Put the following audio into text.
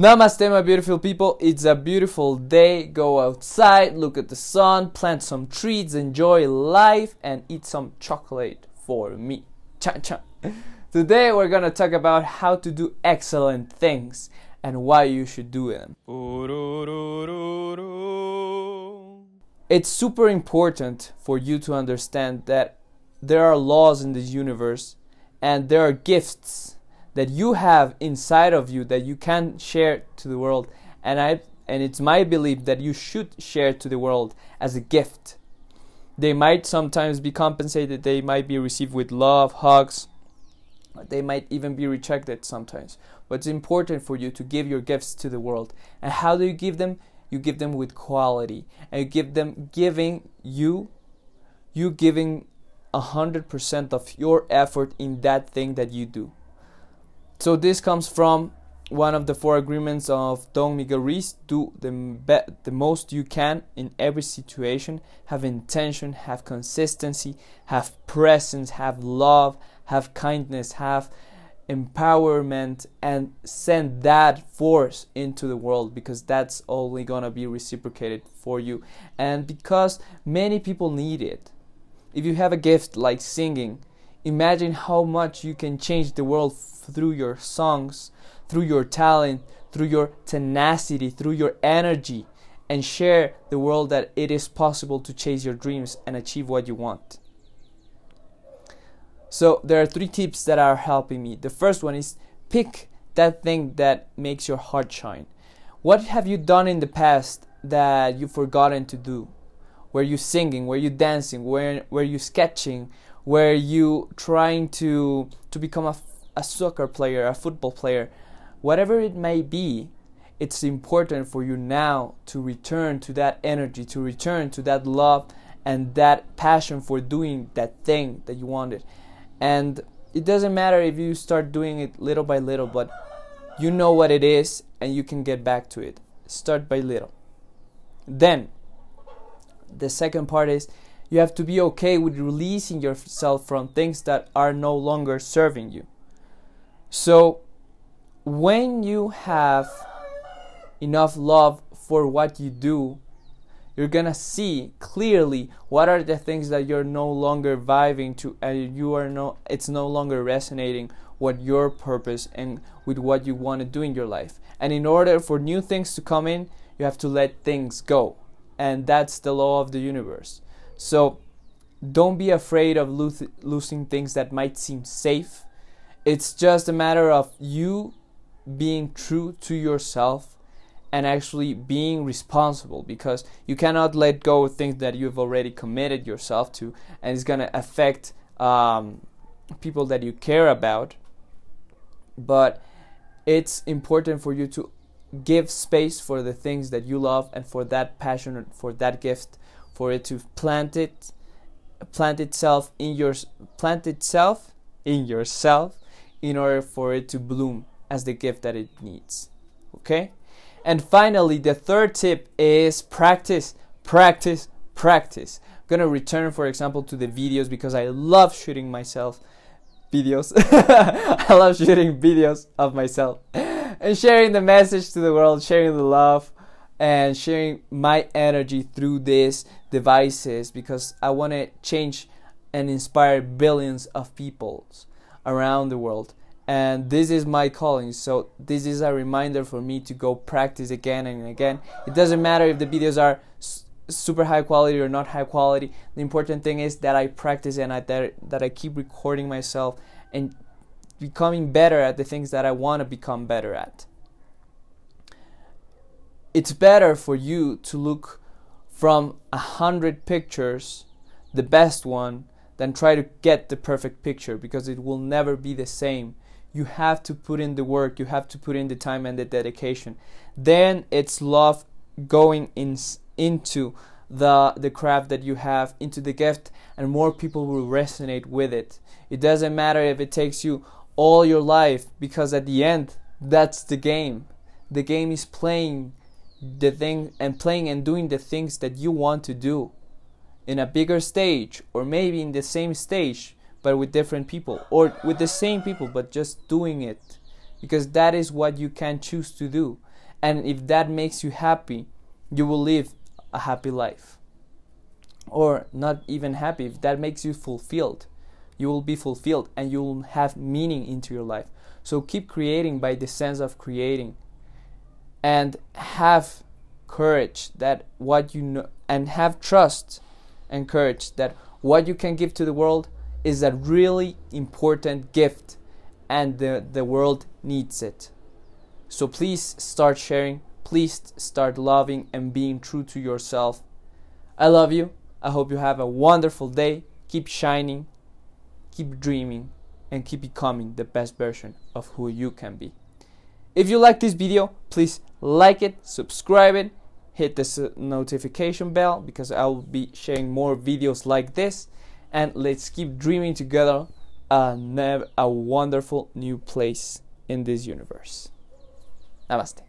Namaste, my beautiful people. It's a beautiful day. Go outside, look at the sun, plant some trees, enjoy life, and eat some chocolate for me. Cha cha. Today, we're gonna talk about how to do excellent things and why you should do them. It's super important for you to understand that there are laws in this universe and there are gifts that you have inside of you that you can share to the world. And i and it's my belief that you should share to the world as a gift. They might sometimes be compensated. They might be received with love hugs. They might even be rejected sometimes. But it's important for you to give your gifts to the world. And how do you give them? You give them with quality. And you give them giving you you giving a hundred percent of your effort in that thing that you do so this comes from one of the four agreements of Don Miguel Ruiz. Do the, be- the most you can in every situation. Have intention have consistency have presence have love have kindness have empowerment and send that force into the world because that's only going to be reciprocated for you. And because many people need it. If you have a gift like singing imagine how much you can change the world through your songs, through your talent, through your tenacity, through your energy, and share the world that it is possible to chase your dreams and achieve what you want. So, there are three tips that are helping me. The first one is pick that thing that makes your heart shine. What have you done in the past that you've forgotten to do? Were you singing? Were you dancing? Were, were you sketching? Were you trying to, to become a a soccer player, a football player, whatever it may be, it's important for you now to return to that energy, to return to that love and that passion for doing that thing that you wanted. And it doesn't matter if you start doing it little by little, but you know what it is and you can get back to it. Start by little. Then, the second part is you have to be okay with releasing yourself from things that are no longer serving you. So, when you have enough love for what you do, you're gonna see clearly what are the things that you're no longer vibing to, and you are no, it's no longer resonating with your purpose and with what you want to do in your life. And in order for new things to come in, you have to let things go, and that's the law of the universe. So, don't be afraid of lo- losing things that might seem safe. It's just a matter of you being true to yourself and actually being responsible because you cannot let go of things that you've already committed yourself to and it's going to affect um, people that you care about. But it's important for you to give space for the things that you love and for that passion for that gift for it to plant it plant itself in your plant itself in yourself in order for it to bloom as the gift that it needs. Okay? And finally, the third tip is practice, practice, practice. I'm gonna return, for example, to the videos because I love shooting myself videos. I love shooting videos of myself and sharing the message to the world, sharing the love and sharing my energy through these devices because I want to change and inspire billions of people around the world. And this is my calling so this is a reminder for me to go practice again and again. It doesn't matter if the videos are super high quality or not high quality. The important thing is that i practice and I, that, that i keep recording myself and becoming better at the things that i want to become better at it's better for you to look from a hundred pictures the best one than try to get the perfect picture because it will never be the same. You have to put in the work, you have to put in the time and the dedication. Then it's love going in, into the the craft that you have, into the gift, and more people will resonate with it. It doesn't matter if it takes you all your life because at the end that's the game. The game is playing the thing and playing and doing the things that you want to do in a bigger stage or maybe in the same stage but with different people or with the same people but just doing it because that is what you can choose to do. And if that makes you happy, you will live a happy life. Or not even happy, if that makes you fulfilled, you will be fulfilled and you will have meaning into your life. So keep creating by the sense of creating and have courage that what you know and have trust and courage that what you can give to the world is a really important gift and the, the world needs it. So please start sharing, please start loving and being true to yourself. I love you. I hope you have a wonderful day. Keep shining, keep dreaming, and keep becoming the best version of who you can be. If you like this video, please like it, subscribe it, hit the notification bell because I will be sharing more videos like this. And let's keep dreaming together a, a wonderful new place in this universe. Namaste.